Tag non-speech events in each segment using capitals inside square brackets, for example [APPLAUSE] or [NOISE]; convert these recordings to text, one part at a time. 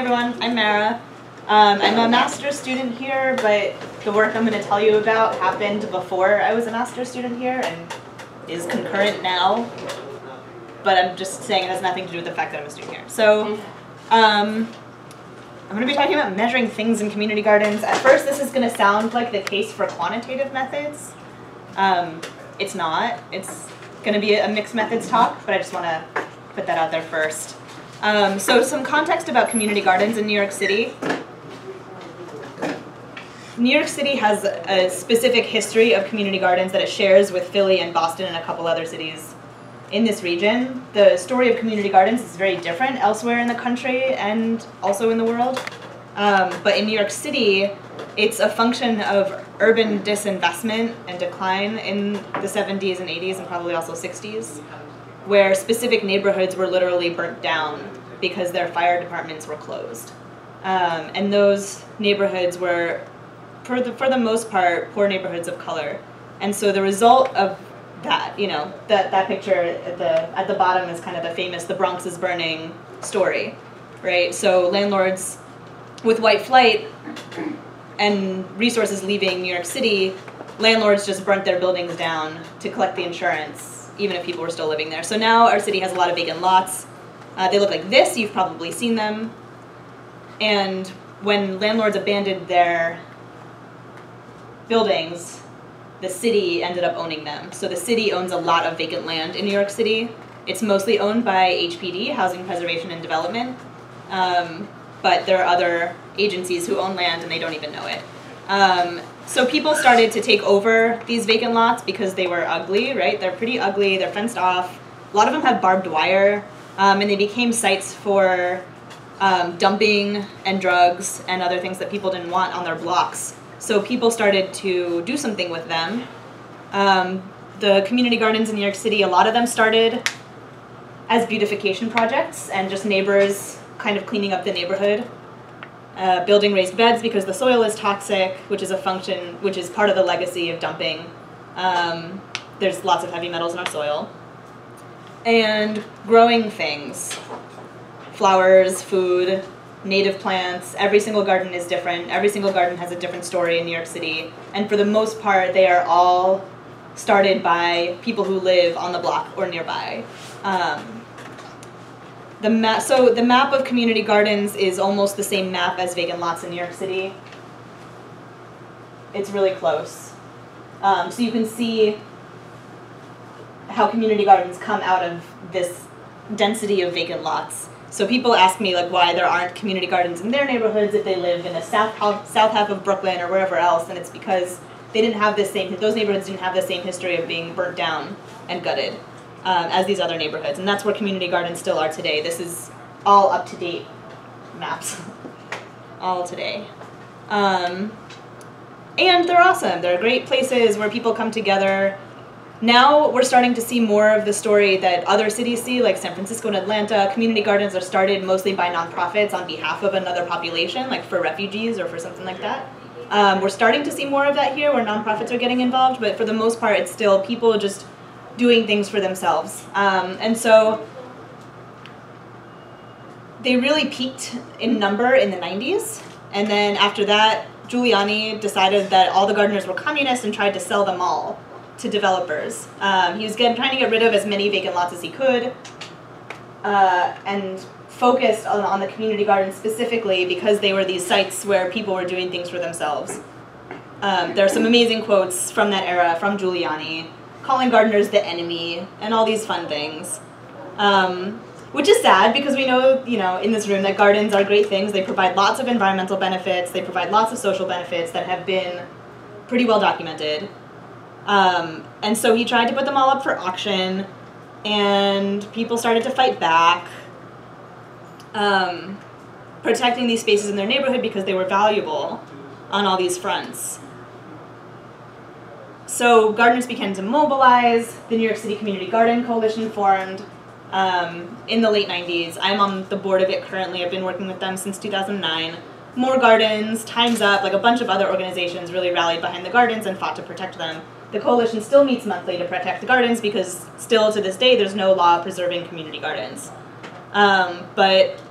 everyone, I'm Mara. Um, I'm a master's student here, but the work I'm going to tell you about happened before I was a master's student here and is concurrent now. But I'm just saying it has nothing to do with the fact that I'm a student here. So, um, I'm going to be talking about measuring things in community gardens. At first, this is going to sound like the case for quantitative methods. Um, it's not. It's going to be a mixed methods talk, but I just want to put that out there first. Um, so some context about community gardens in New York City. New York City has a specific history of community gardens that it shares with Philly and Boston and a couple other cities in this region. The story of community gardens is very different elsewhere in the country and also in the world. Um, but in New York City, it's a function of urban disinvestment and decline in the 70s and 80s and probably also 60s where specific neighborhoods were literally burnt down because their fire departments were closed. Um, and those neighborhoods were, for the, for the most part, poor neighborhoods of color. And so the result of that, you know, that, that picture at the, at the bottom is kind of the famous the Bronx is burning story, right? So landlords with white flight and resources leaving New York City, landlords just burnt their buildings down to collect the insurance even if people were still living there. So now our city has a lot of vacant lots. Uh, they look like this, you've probably seen them. And when landlords abandoned their buildings, the city ended up owning them. So the city owns a lot of vacant land in New York City. It's mostly owned by HPD, Housing Preservation and Development. Um, but there are other agencies who own land and they don't even know it. Um, so people started to take over these vacant lots because they were ugly, right? They're pretty ugly, they're fenced off. A lot of them have barbed wire, um, and they became sites for um, dumping and drugs and other things that people didn't want on their blocks. So people started to do something with them. Um, the community gardens in New York City, a lot of them started as beautification projects and just neighbors kind of cleaning up the neighborhood uh, building raised beds because the soil is toxic, which is a function, which is part of the legacy of dumping. Um, there's lots of heavy metals in our soil. And growing things, flowers, food, native plants. Every single garden is different. Every single garden has a different story in New York City. And for the most part, they are all started by people who live on the block or nearby. Um, the so the map of community gardens is almost the same map as vacant lots in New York City. It's really close. Um, so you can see how community gardens come out of this density of vacant lots. So people ask me like why there aren't community gardens in their neighborhoods if they live in the south half, south half of Brooklyn or wherever else, and it's because they didn't have the same those neighborhoods didn't have the same history of being burnt down and gutted um, as these other neighborhoods. And that's where community gardens still are today. This is all up to date maps, [LAUGHS] all today. Um, and they're awesome. They're great places where people come together. Now we're starting to see more of the story that other cities see, like San Francisco and Atlanta. Community gardens are started mostly by nonprofits on behalf of another population, like for refugees or for something like that. Um, we're starting to see more of that here where nonprofits are getting involved, but for the most part, it's still people just doing things for themselves. Um, and so they really peaked in number in the 90s. And then after that, Giuliani decided that all the gardeners were communists and tried to sell them all to developers. Um, he was getting, trying to get rid of as many vacant lots as he could uh, and focused on, on the community gardens specifically because they were these sites where people were doing things for themselves. Um, there are some amazing quotes from that era from Giuliani calling gardeners the enemy, and all these fun things. Um, which is sad because we know, you know, in this room that gardens are great things. They provide lots of environmental benefits. They provide lots of social benefits that have been pretty well documented. Um, and so he tried to put them all up for auction, and people started to fight back, um, protecting these spaces in their neighborhood because they were valuable on all these fronts. So gardeners began to mobilize. The New York City Community Garden Coalition formed um, in the late 90s. I'm on the board of it currently. I've been working with them since 2009. More Gardens, Time's Up, like a bunch of other organizations really rallied behind the gardens and fought to protect them. The coalition still meets monthly to protect the gardens because still to this day there's no law preserving community gardens. Um, but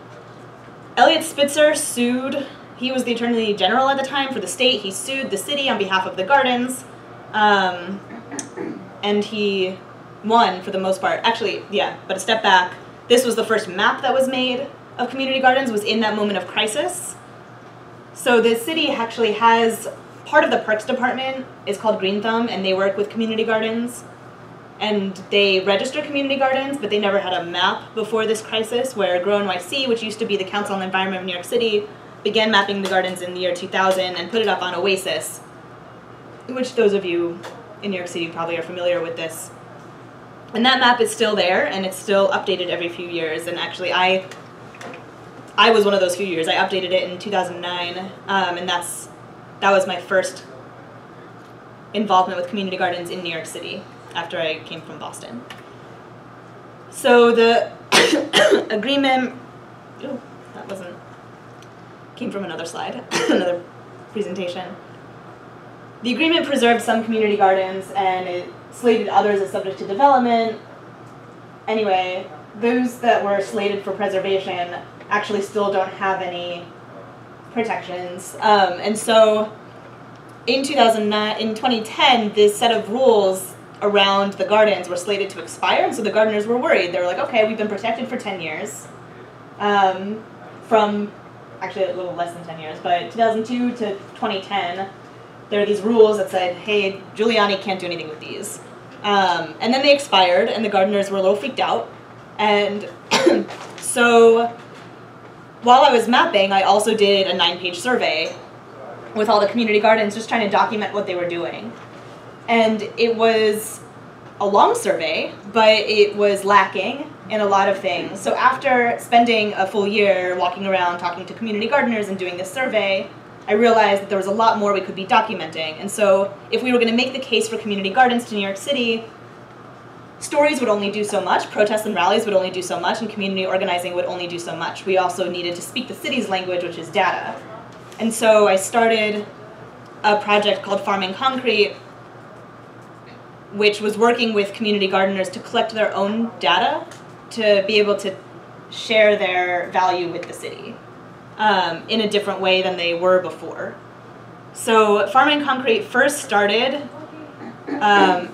Eliot Spitzer sued. He was the attorney general at the time for the state. He sued the city on behalf of the gardens, um, and he won for the most part. Actually, yeah. But a step back. This was the first map that was made of community gardens. Was in that moment of crisis. So the city actually has part of the parks department is called Green Thumb, and they work with community gardens and they register community gardens, but they never had a map before this crisis where Grow NYC, which used to be the Council on the Environment of New York City, began mapping the gardens in the year 2000 and put it up on Oasis, which those of you in New York City probably are familiar with this. And that map is still there, and it's still updated every few years. And actually, I I was one of those few years. I updated it in 2009, um, and that's that was my first involvement with community gardens in New York City after I came from Boston. So the [COUGHS] agreement, oh, that wasn't, came from another slide, [COUGHS] another presentation. The agreement preserved some community gardens and it slated others as subject to development. Anyway, those that were slated for preservation actually still don't have any protections. Um, and so in 2009, in 2010, this set of rules around the gardens were slated to expire, and so the gardeners were worried. They were like, okay, we've been protected for 10 years um, from, actually a little less than 10 years, but 2002 to 2010, there are these rules that said, hey, Giuliani can't do anything with these. Um, and then they expired, and the gardeners were a little freaked out. And [COUGHS] so while I was mapping, I also did a nine page survey with all the community gardens, just trying to document what they were doing and it was a long survey, but it was lacking in a lot of things. So after spending a full year walking around talking to community gardeners and doing this survey, I realized that there was a lot more we could be documenting. And so if we were going to make the case for community gardens to New York City, stories would only do so much, protests and rallies would only do so much, and community organizing would only do so much. We also needed to speak the city's language, which is data. And so I started a project called Farming Concrete, which was working with community gardeners to collect their own data to be able to share their value with the city um, in a different way than they were before. So Farming Concrete first started um,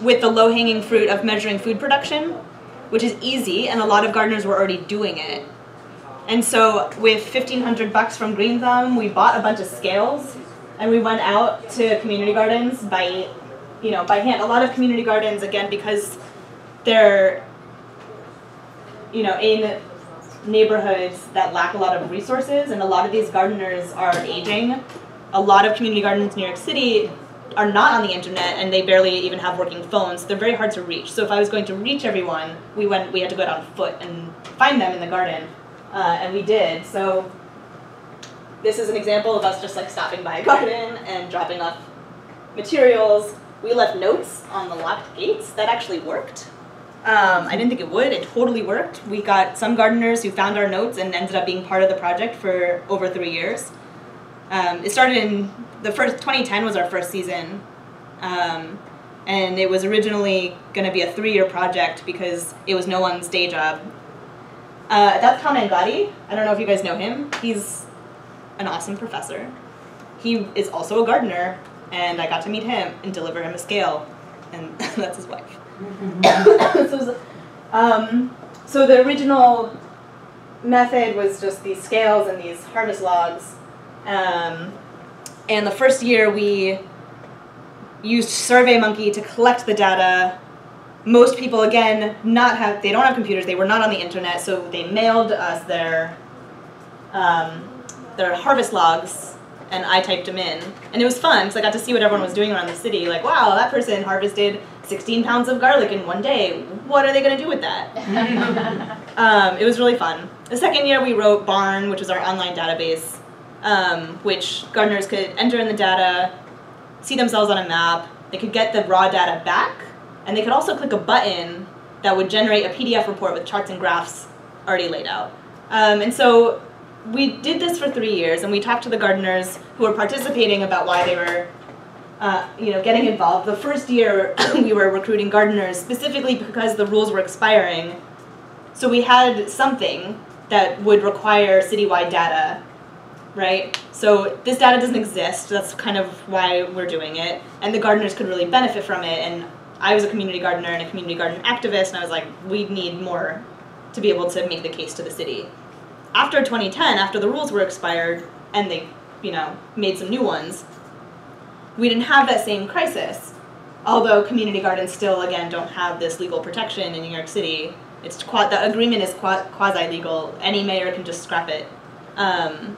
with the low-hanging fruit of measuring food production, which is easy, and a lot of gardeners were already doing it. And so with 1500 bucks from Green Thumb, we bought a bunch of scales, and we went out to community gardens by you know, by hand. A lot of community gardens, again, because they're, you know, in neighborhoods that lack a lot of resources, and a lot of these gardeners are aging. A lot of community gardens in New York City are not on the internet, and they barely even have working phones. They're very hard to reach. So if I was going to reach everyone, we went, we had to go out on foot and find them in the garden, uh, and we did. So this is an example of us just like stopping by a garden and dropping off materials we left notes on the locked gates. That actually worked. Um, I didn't think it would. It totally worked. We got some gardeners who found our notes and ended up being part of the project for over three years. Um, it started in the first 2010 was our first season, um, and it was originally going to be a three-year project because it was no one's day job. Uh, that's Kamen Gadi. I don't know if you guys know him. He's an awesome professor. He is also a gardener and I got to meet him and deliver him a scale, and [LAUGHS] that's his wife. [COUGHS] so, um, so the original method was just these scales and these harvest logs, um, and the first year we used SurveyMonkey to collect the data. Most people, again, not have they don't have computers. They were not on the internet, so they mailed us their um, their harvest logs and I typed them in. And it was fun because I got to see what everyone was doing around the city. Like, wow, that person harvested 16 pounds of garlic in one day. What are they going to do with that? [LAUGHS] um, it was really fun. The second year we wrote Barn, which was our online database, um, which gardeners could enter in the data, see themselves on a map, they could get the raw data back, and they could also click a button that would generate a PDF report with charts and graphs already laid out. Um, and so we did this for three years, and we talked to the gardeners who were participating about why they were, uh, you know, getting involved. The first year, [CLEARS THROAT] we were recruiting gardeners specifically because the rules were expiring. So we had something that would require citywide data, right? So this data doesn't exist. That's kind of why we're doing it, and the gardeners could really benefit from it. And I was a community gardener and a community garden activist, and I was like, we need more to be able to make the case to the city. After 2010, after the rules were expired, and they, you know, made some new ones, we didn't have that same crisis. Although community gardens still, again, don't have this legal protection in New York City. It's the agreement is quasi legal. Any mayor can just scrap it, um,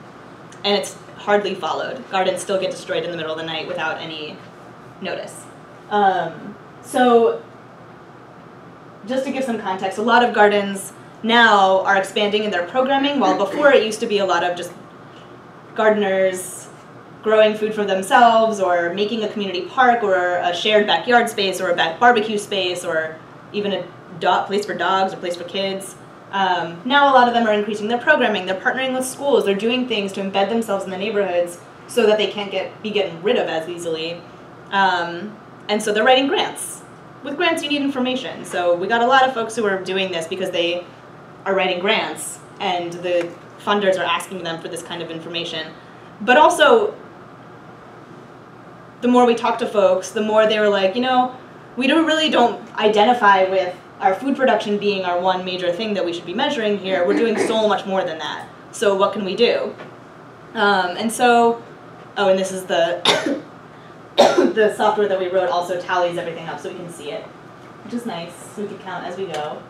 and it's hardly followed. Gardens still get destroyed in the middle of the night without any notice. Um, so, just to give some context, a lot of gardens now are expanding in their programming, while before it used to be a lot of just gardeners growing food for themselves or making a community park or a shared backyard space or a back barbecue space or even a place for dogs or place for kids. Um, now a lot of them are increasing their programming. They're partnering with schools. They're doing things to embed themselves in the neighborhoods so that they can't get be getting rid of as easily. Um, and so they're writing grants. With grants, you need information. So we got a lot of folks who are doing this because they are writing grants, and the funders are asking them for this kind of information. But also, the more we talk to folks, the more they were like, you know, we don't really don't identify with our food production being our one major thing that we should be measuring here. We're doing so much more than that. So what can we do? Um, and so, oh, and this is the [COUGHS] the software that we wrote also tallies everything up so we can see it, which is nice. So we can count as we go.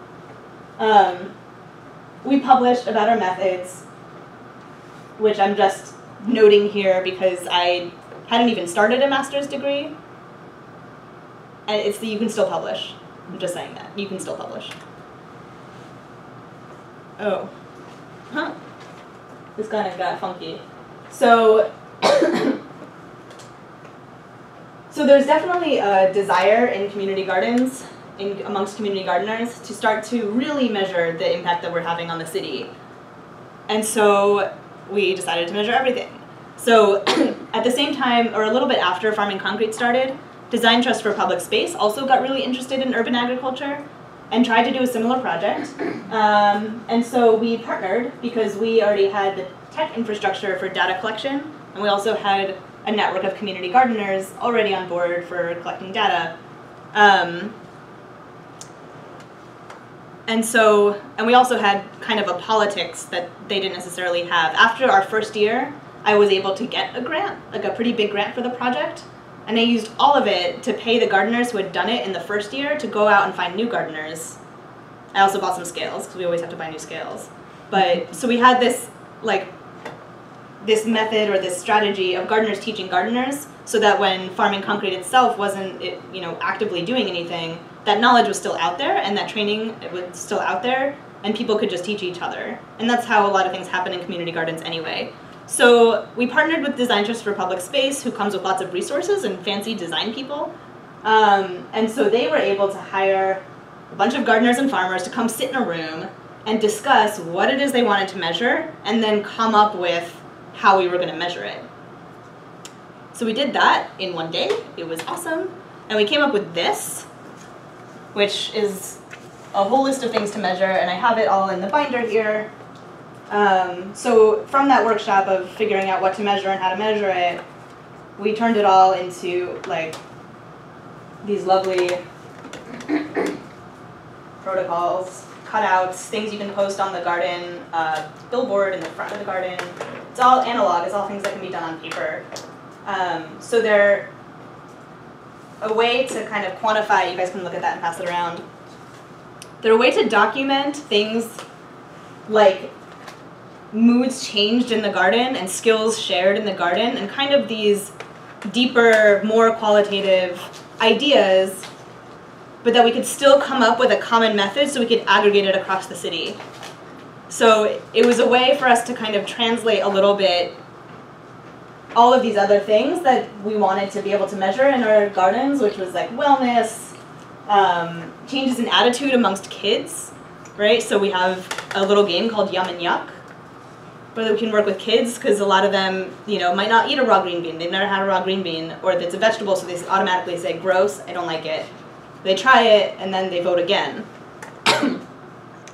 Um, we published about our methods, which I'm just noting here because I hadn't even started a master's degree. And it's the you can still publish. I'm just saying that. You can still publish. Oh. Huh. This kind of got funky. So, [COUGHS] so there's definitely a desire in community gardens, in, amongst community gardeners, to start to really measure the impact that we're having on the city. And so we decided to measure everything. So [CLEARS THROAT] at the same time, or a little bit after Farming Concrete started, Design Trust for Public Space also got really interested in urban agriculture and tried to do a similar project. Um, and so we partnered because we already had the tech infrastructure for data collection, and we also had a network of community gardeners already on board for collecting data. Um, and so, and we also had kind of a politics that they didn't necessarily have. After our first year, I was able to get a grant, like a pretty big grant for the project. And I used all of it to pay the gardeners who had done it in the first year to go out and find new gardeners. I also bought some scales because we always have to buy new scales. But so we had this like this method or this strategy of gardeners teaching gardeners so that when farming concrete itself wasn't it, you know actively doing anything that knowledge was still out there and that training was still out there and people could just teach each other and that's how a lot of things happen in community gardens anyway so we partnered with Design Trust for Public Space, who comes with lots of resources and fancy design people. Um, and so they were able to hire a bunch of gardeners and farmers to come sit in a room and discuss what it is they wanted to measure and then come up with how we were going to measure it. So we did that in one day. It was awesome. And we came up with this, which is a whole list of things to measure, and I have it all in the binder here. Um, so from that workshop of figuring out what to measure and how to measure it, we turned it all into like these lovely [COUGHS] protocols, cutouts, things you can post on the garden, uh, billboard in the front of the garden. It's all analog. It's all things that can be done on paper. Um, so they're a way to kind of quantify. You guys can look at that and pass it around. They're a way to document things like moods changed in the garden and skills shared in the garden and kind of these deeper, more qualitative ideas, but that we could still come up with a common method so we could aggregate it across the city. So it was a way for us to kind of translate a little bit all of these other things that we wanted to be able to measure in our gardens, which was like wellness, um, changes in attitude amongst kids, right? So we have a little game called Yum and Yuck, but we can work with kids because a lot of them, you know, might not eat a raw green bean. They've never had a raw green bean, or it's a vegetable, so they automatically say, "Gross! I don't like it." They try it and then they vote again. [COUGHS]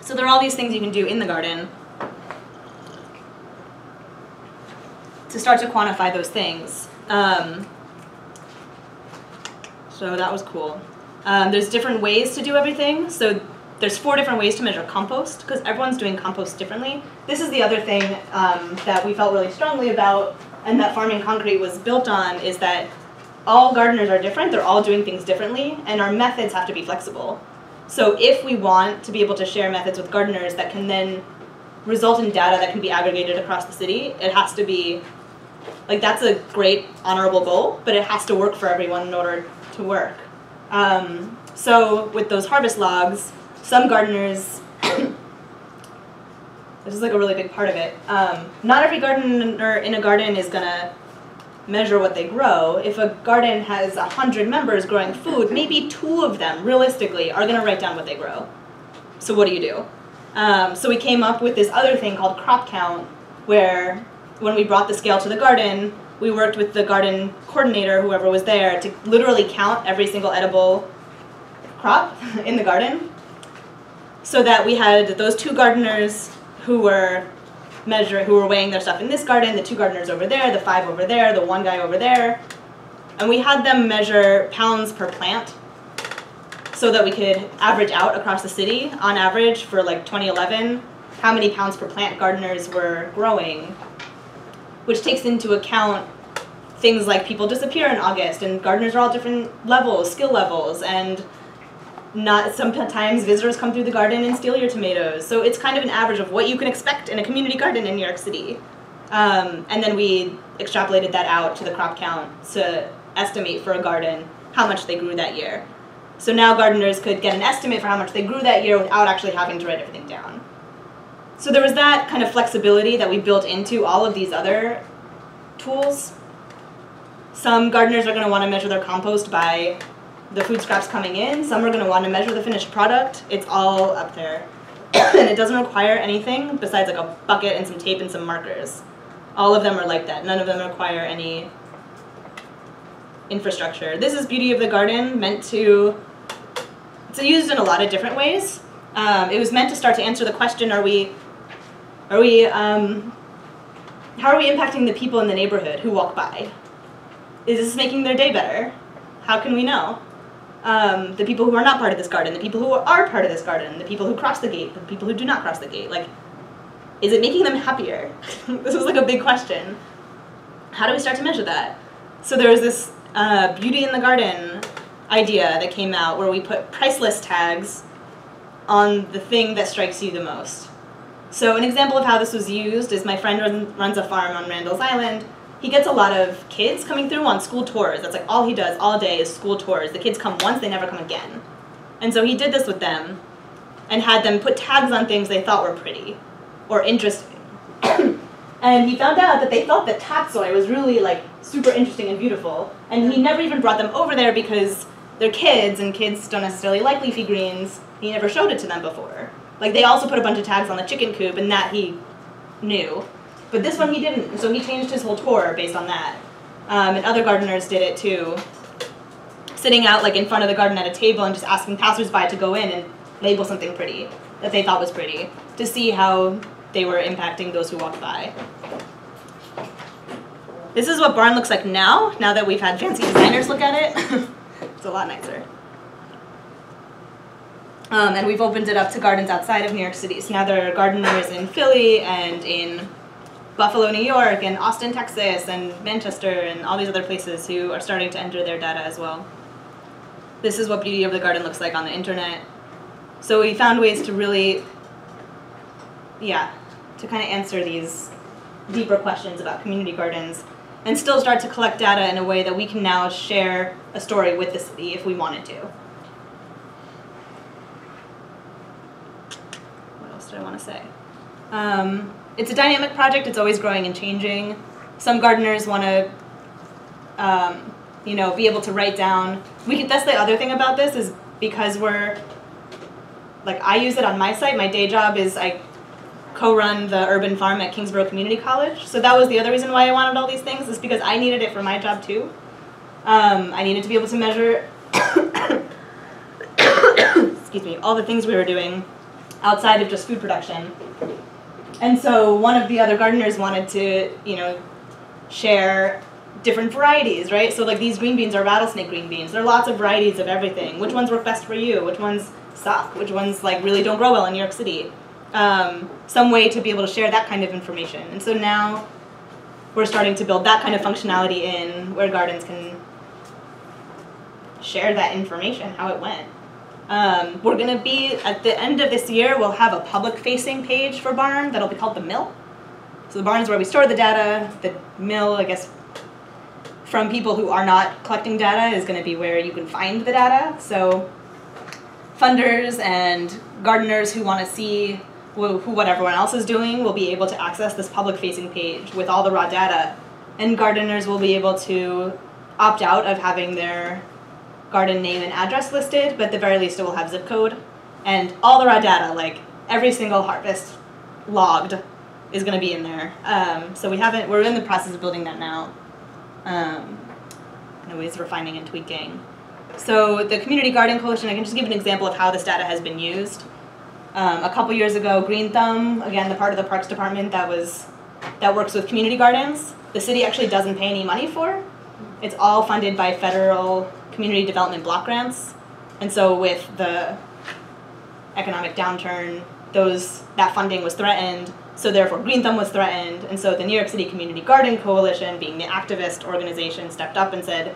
so there are all these things you can do in the garden to start to quantify those things. Um, so that was cool. Um, there's different ways to do everything. So there's four different ways to measure compost because everyone's doing compost differently. This is the other thing um, that we felt really strongly about and that Farming Concrete was built on is that all gardeners are different, they're all doing things differently, and our methods have to be flexible. So if we want to be able to share methods with gardeners that can then result in data that can be aggregated across the city, it has to be, like that's a great honorable goal, but it has to work for everyone in order to work. Um, so with those harvest logs, some gardeners, this is like a really big part of it, um, not every gardener in a garden is gonna measure what they grow. If a garden has 100 members growing food, maybe two of them, realistically, are going to write down what they grow. So what do you do? Um, so we came up with this other thing called crop count, where when we brought the scale to the garden, we worked with the garden coordinator, whoever was there, to literally count every single edible crop [LAUGHS] in the garden. So that we had those two gardeners who were measure who were weighing their stuff in this garden, the two gardeners over there, the five over there, the one guy over there. And we had them measure pounds per plant so that we could average out across the city, on average for like 2011, how many pounds per plant gardeners were growing, which takes into account things like people disappear in August and gardeners are all different levels, skill levels, and not sometimes visitors come through the garden and steal your tomatoes. So it's kind of an average of what you can expect in a community garden in New York City. Um, and then we extrapolated that out to the crop count to estimate for a garden how much they grew that year. So now gardeners could get an estimate for how much they grew that year without actually having to write everything down. So there was that kind of flexibility that we built into all of these other tools. Some gardeners are going to want to measure their compost by the food scraps coming in. Some are going to want to measure the finished product. It's all up there. [COUGHS] and it doesn't require anything besides like a bucket and some tape and some markers. All of them are like that. None of them require any infrastructure. This is Beauty of the Garden, meant to, it's used in a lot of different ways. Um, it was meant to start to answer the question, are we, are we, um, how are we impacting the people in the neighborhood who walk by? Is this making their day better? How can we know? Um, the people who are not part of this garden, the people who are part of this garden, the people who cross the gate, the people who do not cross the gate. Like, is it making them happier? [LAUGHS] this was like a big question. How do we start to measure that? So there was this uh, beauty in the garden idea that came out where we put price list tags on the thing that strikes you the most. So an example of how this was used is my friend run, runs a farm on Randall's Island, he gets a lot of kids coming through on school tours. That's like all he does all day is school tours. The kids come once, they never come again. And so he did this with them and had them put tags on things they thought were pretty or interesting. [COUGHS] and he found out that they thought that tatsoi was really like super interesting and beautiful. And he never even brought them over there because they're kids and kids don't necessarily like leafy greens. He never showed it to them before. Like they also put a bunch of tags on the chicken coop and that he knew. But this one he didn't, so he changed his whole tour based on that. Um, and other gardeners did it too. Sitting out like in front of the garden at a table and just asking passersby to go in and label something pretty that they thought was pretty to see how they were impacting those who walked by. This is what barn looks like now, now that we've had fancy designers look at it. [LAUGHS] it's a lot nicer. Um, and we've opened it up to gardens outside of New York City. So now there are gardeners in Philly and in Buffalo, New York, and Austin, Texas, and Manchester, and all these other places who are starting to enter their data as well. This is what Beauty of the Garden looks like on the internet. So we found ways to really, yeah, to kind of answer these deeper questions about community gardens and still start to collect data in a way that we can now share a story with the city if we wanted to. What else did I want to say? Um, it's a dynamic project. It's always growing and changing. Some gardeners want to, um, you know, be able to write down. We can, that's the other thing about this is because we're, like I use it on my site. My day job is I co-run the urban farm at Kingsborough Community College. So that was the other reason why I wanted all these things is because I needed it for my job too. Um, I needed to be able to measure, [COUGHS] excuse me, all the things we were doing outside of just food production. And so one of the other gardeners wanted to, you know, share different varieties, right? So like these green beans are rattlesnake green beans. There are lots of varieties of everything. Which ones work best for you? Which ones suck? Which ones like really don't grow well in New York City? Um, some way to be able to share that kind of information. And so now we're starting to build that kind of functionality in where gardens can share that information, how it went. Um, we're going to be, at the end of this year, we'll have a public facing page for Barn that'll be called the Mill. So the barn is where we store the data. The mill, I guess, from people who are not collecting data is going to be where you can find the data. So funders and gardeners who want to see who, what everyone else is doing will be able to access this public facing page with all the raw data. And gardeners will be able to opt out of having their garden name and address listed, but the very least it will have zip code. And all the raw data, like every single harvest logged, is going to be in there. Um, so we haven't, we're in the process of building that now. Um, in ways refining and tweaking. So the Community Garden Coalition, I can just give an example of how this data has been used. Um, a couple years ago, Green Thumb, again, the part of the Parks Department that was that works with community gardens, the city actually doesn't pay any money for. It's all funded by federal community development block grants. And so with the economic downturn, those that funding was threatened. So therefore Green Thumb was threatened. And so the New York City Community Garden Coalition, being the activist organization, stepped up and said,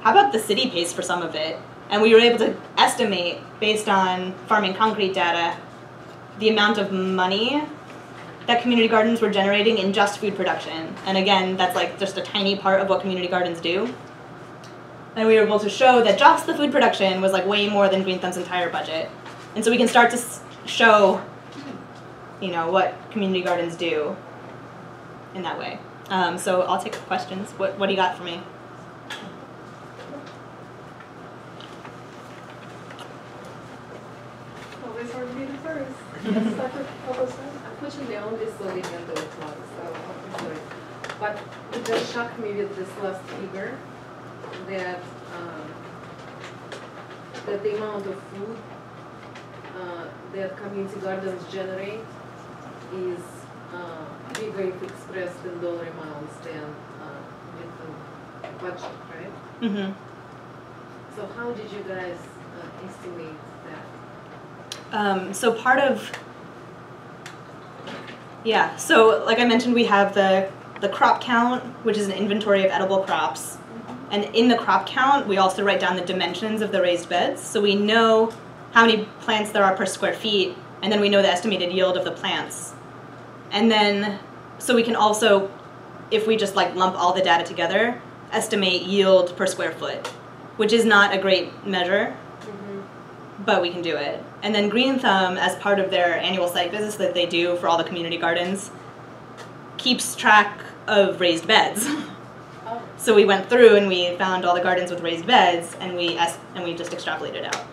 how about the city pays for some of it? And we were able to estimate, based on farming concrete data, the amount of money that community gardens were generating in just food production. And again, that's like just a tiny part of what community gardens do. And we were able to show that just the food production was like way more than Green Thumb's entire budget. And so we can start to show, you know, what community gardens do in that way. Um, so I'll take questions. What, what do you got for me? Always hard to be the first. Unfortunately, I only saw the end of it once, so I'm sorry. But it just shocked me with this last figure that, um, that the amount of food uh, that community gardens generate is uh, bigger if expressed in dollar amounts than uh, with the budget, right? Mm-hmm. So how did you guys uh, estimate that? Um, so part of yeah, so like I mentioned, we have the the crop count, which is an inventory of edible crops, and in the crop count, we also write down the dimensions of the raised beds, so we know how many plants there are per square feet, and then we know the estimated yield of the plants, and then so we can also, if we just like lump all the data together, estimate yield per square foot, which is not a great measure mm-hmm. but we can do it. And then Green Thumb, as part of their annual site visits that they do for all the community gardens, keeps track of raised beds. [LAUGHS] So we went through and we found all the gardens with raised beds, and we es- and we just extrapolated out.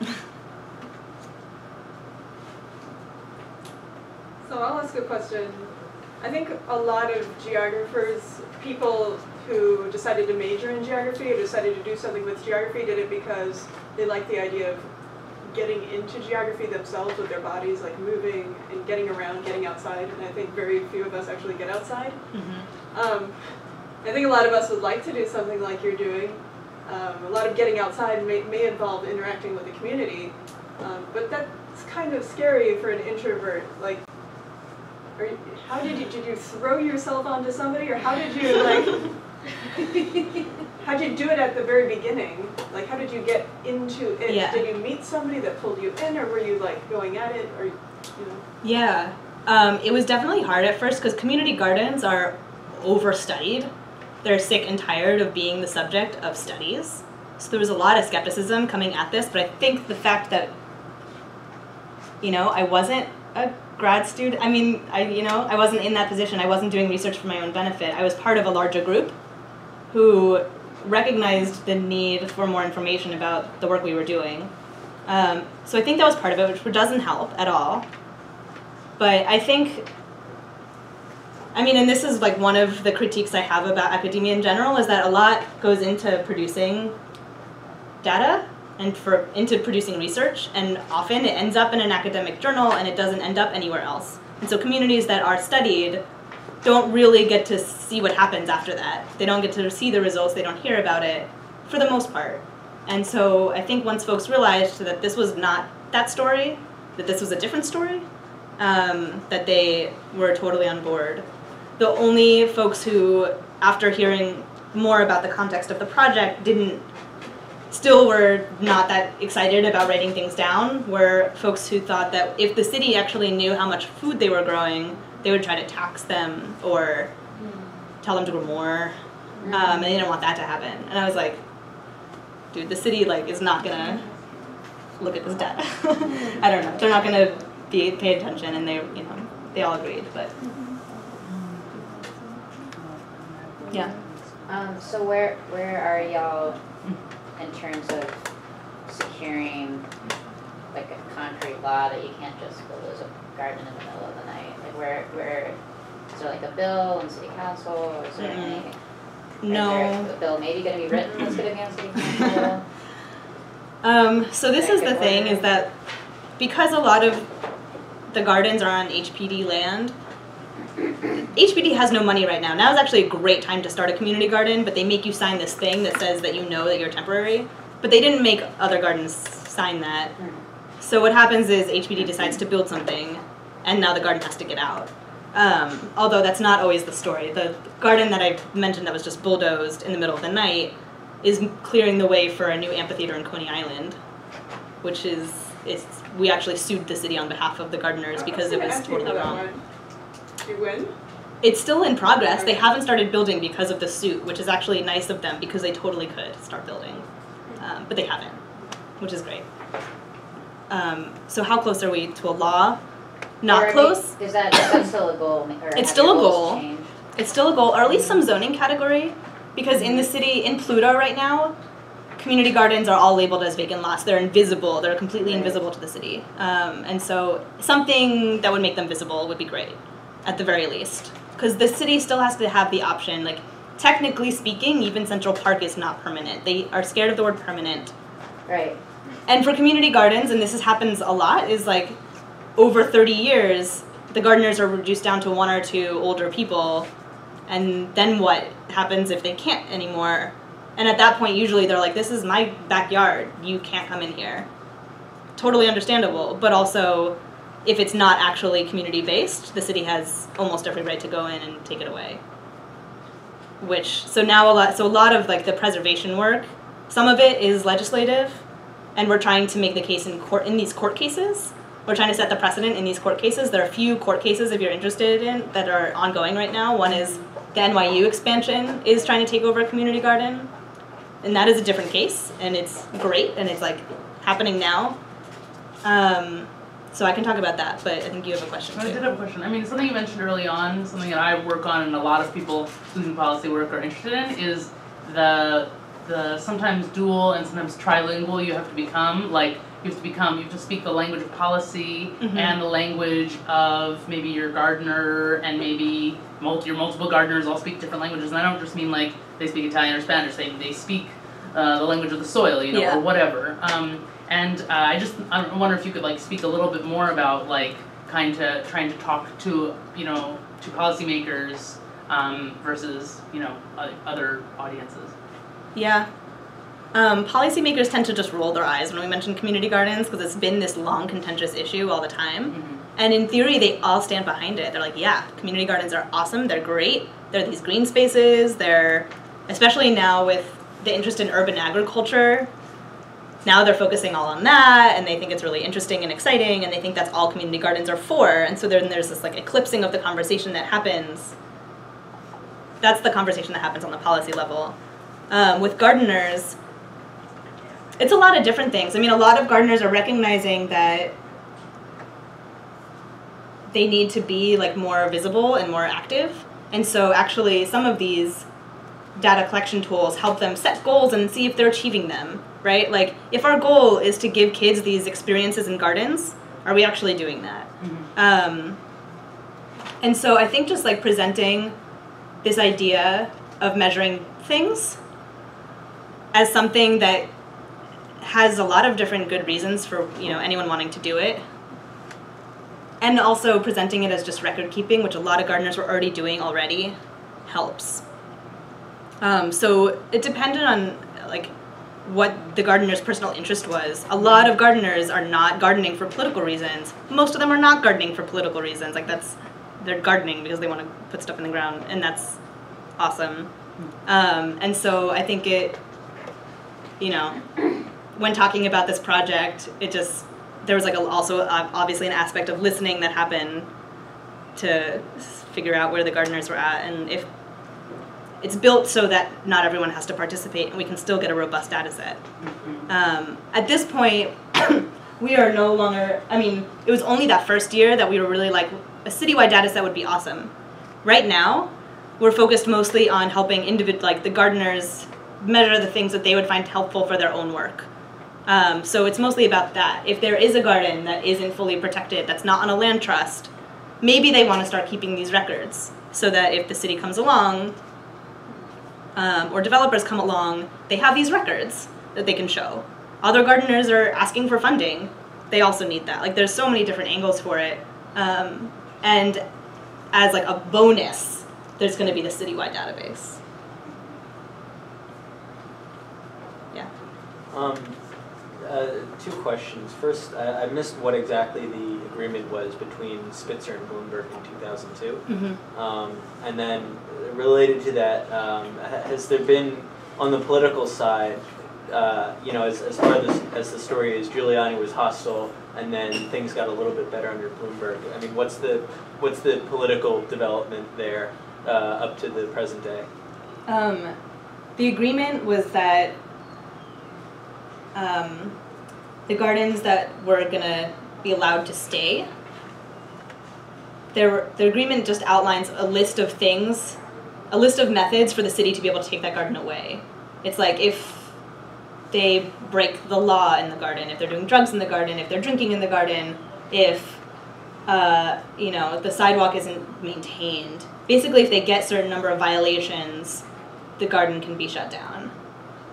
[LAUGHS] So I'll ask a question. I think a lot of geographers, people who decided to major in geography or decided to do something with geography did it because they liked the idea of getting into geography themselves with their bodies, like moving and getting around, getting outside. And I think very few of us actually get outside. Um, I think a lot of us would like to do something like you're doing. Um, a lot of getting outside may, may involve interacting with the community, um, but that's kind of scary for an introvert. Like, are you, how did you did you throw yourself onto somebody, or how did you like? [LAUGHS] [LAUGHS] how did you do it at the very beginning? Like, how did you get into it? Yeah. Did you meet somebody that pulled you in, or were you like going at it, or you know? Yeah, um, it was definitely hard at first because community gardens are overstudied. They're sick and tired of being the subject of studies. So there was a lot of skepticism coming at this, but I think the fact that, you know, I wasn't a grad student, I mean, I, you know, I wasn't in that position. I wasn't doing research for my own benefit. I was part of a larger group who recognized the need for more information about the work we were doing. Um, so I think that was part of it, which doesn't help at all. But I think, I mean, and this is like one of the critiques I have about academia in general is that a lot goes into producing data, and for into producing research and often it ends up in an academic journal and it doesn't end up anywhere else and so communities that are studied don't really get to see what happens after that. They don't get to see the results they don't hear about it for the most part. And so i think once folks realized that this was not that story that this was a different story um, that they were totally on board. The only folks who after hearing more about the context of the project didn't still were not that excited about writing things down were folks who thought that if the city actually knew how much food they were growing they would try to tax them or tell them to grow more. Um, and they didn't want that to happen. And i was like dude the city like is not gonna look at this data [LAUGHS] i don't know. They're not gonna be pay attention and they you know they all agreed but yeah. Um, so where, where are y'all in terms of securing like a concrete law that you can't just build a garden in the middle of the where, where, is there like a bill in city council or is there Mm-mm. any? is no a bill maybe gonna be written that's gonna be on city council? [LAUGHS] Um, so this is the thing, is that because a lot of the gardens are on HPD land, HPD has no money right now. Now is actually a great time to start a community garden, but they make you sign this thing that says that you know that you're temporary. But they didn't make other gardens sign that. So what happens is HPD decides to build something, and now the garden has to get out. Um, although that's not always the story. The garden that I mentioned that was just bulldozed in the middle of the night is clearing the way for a new amphitheater in Coney Island, which is it's we actually sued the city on behalf of the gardeners I because it was totally wrong. You win? It's still in progress. They haven't started building because of the suit, which is actually nice of them because they totally could start building, um, but they haven't, which is great. Um, so how close are we to a law? Not close. Is that, is that still a goal, or It's still a goal. changed? It's still a goal, or at least some zoning category, because in the city, in Pluto right now, community gardens are all labeled as vacant lots. They're invisible. They're completely Right. invisible to the city. Um, and so something that would make them visible would be great, at the very least, because the city still has to have the option. Like technically speaking, even Central Park is not permanent. They are scared of the word permanent. Right, And for community gardens, and this is, happens a lot, is like over 30 years, the gardeners are reduced down to one or two older people. And then what happens if they can't anymore? And at that point, usually they're like, this is my backyard. You can't come in here. Totally understandable. But also, if it's not actually community based, the city has almost every right to go in and take it away. Which, so now a lot, so a lot of like the preservation work, some of it is legislative, and we're trying to make the case in court in these court cases. We're trying to set the precedent in these court cases. There are a few court cases if you're interested in that are ongoing right now. One is the NYU expansion is trying to take over a community garden, and that is a different case, and it's great, and it's like happening now. Um, so I can talk about that, but I think you have a question I did have a question. I mean, something you mentioned early on, something that I work on and a lot of people who do policy work are interested in is the the sometimes dual and sometimes trilingual you have to become. Like you have to become, you have to speak the language of policy Mhm. and the language of maybe your gardener and maybe multi, your multiple gardeners all speak different languages. And I don't just mean like they speak Italian or Spanish. They they speak uh, the language of the soil, you know, Yeah. or whatever. Um, and uh, I just I wonder if you could like speak a little bit more about like kind of trying to talk to you know to policymakers um, versus you know other audiences. Yeah. Um, policymakers tend to just roll their eyes when we mention community gardens because it's been this long contentious issue all the time. Mm-hmm. And in theory, they all stand behind it. They're like, yeah, community gardens are awesome. They're great. They're these green spaces. They're, especially now with the interest in urban agriculture, now they're focusing all on that and they think it's really interesting and exciting and they think that's all community gardens are for. And so then there's this like eclipsing of the conversation that happens. That's the conversation that happens on the policy level. Um, with gardeners, it's a lot of different things. I mean, a lot of gardeners are recognizing that they need to be like more visible and more active. And so actually some of these data collection tools help them set goals and see if they're achieving them, right? Like if our goal is to give kids these experiences in gardens, are we actually doing that? Um, and so I think just like presenting this idea of measuring things as something that has a lot of different good reasons for you know anyone wanting to do it. And also presenting it as just record keeping, which a lot of gardeners were already doing already, helps. Um, so it depended on like what the gardener's personal interest was. A lot of gardeners are not gardening for political reasons. Most of them are not gardening for political reasons. Like that's they're gardening because they want to put stuff in the ground, and that's awesome. Um, and so I think it, you know, when talking about this project, it just there was like a, also uh, obviously an aspect of listening that happened to figure out where the gardeners were at and if it's built so that not everyone has to participate and we can still get a robust data set. Um, at this point, [COUGHS] we are no longer, I mean, it was only that first year that we were really like, a citywide data set would be awesome. Right now, we're focused mostly on helping individ- like the gardeners measure the things that they would find helpful for their own work. Um, so it's mostly about that. If there is a garden that isn't fully protected, that's not on a land trust, maybe they want to start keeping these records so that if the city comes along um, or developers come along, they have these records that they can show. Other gardeners are asking for funding. They also need that. Like there's so many different angles for it. Um, and as like a bonus, there's going to be the citywide database. Yeah. Uh, two questions. First, I, I missed what exactly the agreement was between Spitzer and Bloomberg in 2002. Mm-hmm. Um, and then related to that, um, has there been on the political side, uh, you know, as, as far as, as the story is, Giuliani was hostile, and then things got a little bit better under Bloomberg. I mean, what's the what's the political development there uh, up to the present day? Um, the agreement was that um, the gardens that were gonna be allowed to stay. There, the agreement just outlines a list of things, a list of methods for the city to be able to take that garden away. It's like if they break the law in the garden, if they're doing drugs in the garden, if they're drinking in the garden, if uh, you know the sidewalk isn't maintained. Basically, if they get certain number of violations, the garden can be shut down.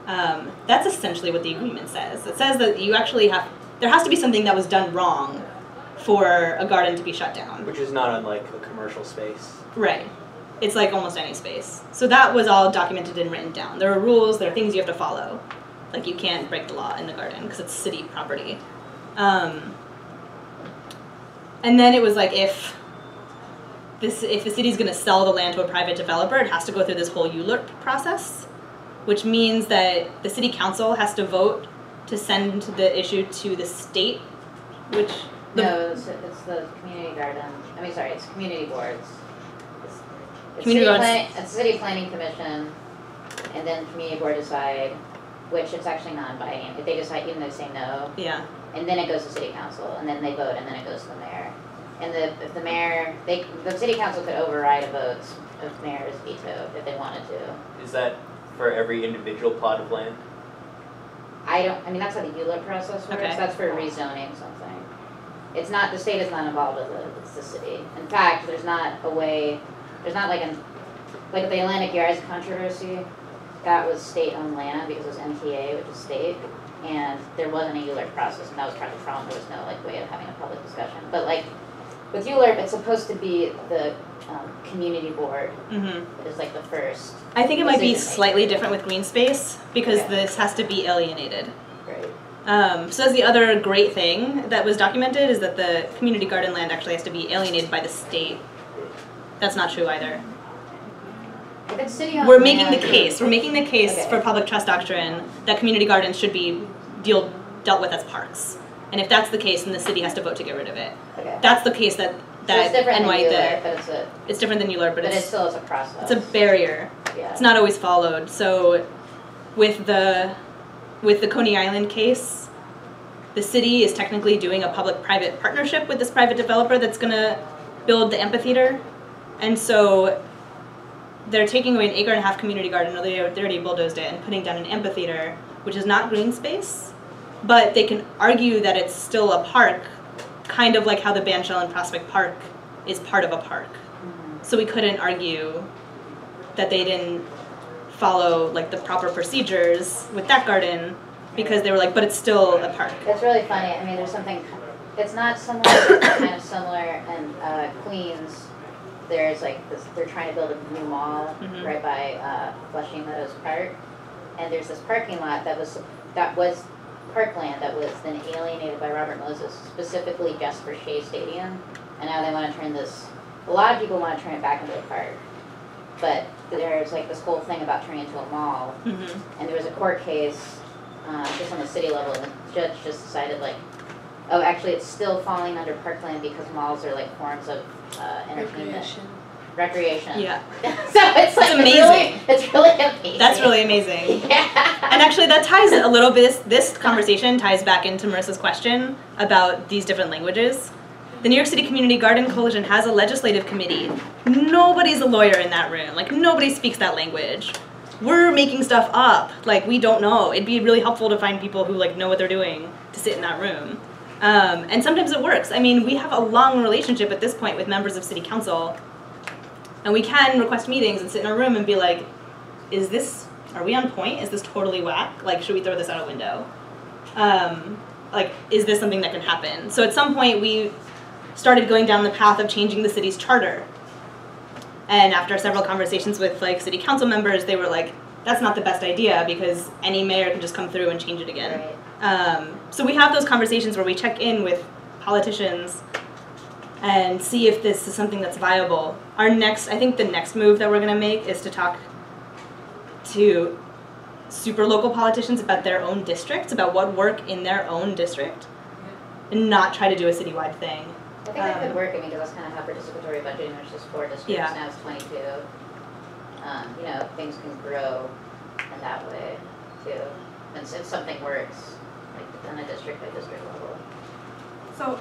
Um, that's essentially what the agreement says. It says that you actually have there has to be something that was done wrong for a garden to be shut down. Which is not unlike a commercial space. Right. It's like almost any space. So that was all documented and written down. There are rules, there are things you have to follow. Like you can't break the law in the garden because it's city property. Um, and then it was like if this if the city's going to sell the land to a private developer, it has to go through this whole ULURP process, which means that the city council has to vote to send the issue to the state, which the No, it's, it's the community garden, I mean, sorry, it's community boards. It's- It's Community city boards. plan, it's city planning commission, and then community board decide, which it's actually non-binding, if they decide, even though they say no, yeah. and then it goes to city council, and then they vote, and then it goes to the mayor. And the, if the mayor, they, the city council could override a vote of mayor's veto if they wanted to. Is that for every individual plot of land? I don't, I mean, that's how the ULURP process works, Okay. that's for rezoning something. It's not, the state is not involved with it, it's the city. In fact, there's not a way, there's not like an, like the Atlantic Yards controversy, that was state-owned land because it was MTA, which is state, and there wasn't a ULURP process, and that was part of the problem, there was no like way of having a public discussion. But like, with ULURP, it's supposed to be the, um, community board, Mm-hmm. is like the first, I think it might be slightly different with green space because Okay. this has to be alienated. right? Um, so that's the other great thing that was documented is that the community garden land actually has to be alienated by the state. That's not true either. If it's city-owned We're making the case. We're making the case Okay. for public trust doctrine that community gardens should be deal, dealt with as parks. And if that's the case, then the city has to vote to get rid of it. Okay. That's the case that that So it's different than NY ULURP, but it's a, It's different than ULURP, but, but it still is a process. it's a barrier. Yeah. it's not always followed. So with the with the Coney Island case, the city is technically doing a public-private partnership with this private developer that's going to build the amphitheater. And so they're taking away an acre and a half community garden, or they already bulldozed it, and putting down an amphitheater, which is not green space, but they can argue that it's still a park, kind of like how the Bandshell and Prospect Park is part of a park. So we couldn't argue that they didn't follow like the proper procedures with that garden because they were like, but it's still a park. It's really funny, I mean, there's something, it's not similar, but it's kind of similar, in uh, Queens, there's like this, they're trying to build a new mall Mhm. right by, uh, Flushing Meadows Park. And there's this parking lot that was, that was parkland that was then alienated by Robert Moses specifically just for Shea Stadium. And now they wanna turn this, a lot of people wanna turn it back into a park. But there's like this whole thing about turning it into a mall, Mhm. and there was a court case, uh, just on the city level, and the judge just decided like, oh, actually, it's still falling under parkland because malls are like forms of, uh, entertainment, recreation. Yeah, [LAUGHS] So it's like, It's it's really, amazing. it's really amazing. that's really amazing. [LAUGHS] Yeah. And actually, that ties a little bit. This conversation ties back into Marissa's question about these different languages. The New York City Community Garden Coalition has a legislative committee. Nobody's a lawyer in that room. Like nobody speaks that language. We're making stuff up. Like we don't know. It'd be really helpful to find people who like know what they're doing to sit in that room. Um, and sometimes it works. I mean, we have a long relationship at this point with members of city council, and we can request meetings and sit in a room and be like, "Is this? Are we on point? Is this totally whack? Like, should we throw this out a window? Um, like, is this something that can happen?" So at some point, we started going down the path of changing the city's charter. And after several conversations with like city council members, they were like, "That's not the best idea because any mayor can just come through and change it again." Right. Um, so we have those conversations where we check in with politicians and see if this is something that's viable. Our next, I think the next move that we're gonna make is to talk to super local politicians about their own districts, about what work in their own district, and not try to do a citywide thing. I think that Um, could work, I mean, because that's kind of how participatory budgeting, there's just four districts, Yeah. now it's twenty-two. Um, you know, things can grow in that way too, and if something works, like on a district by district level. So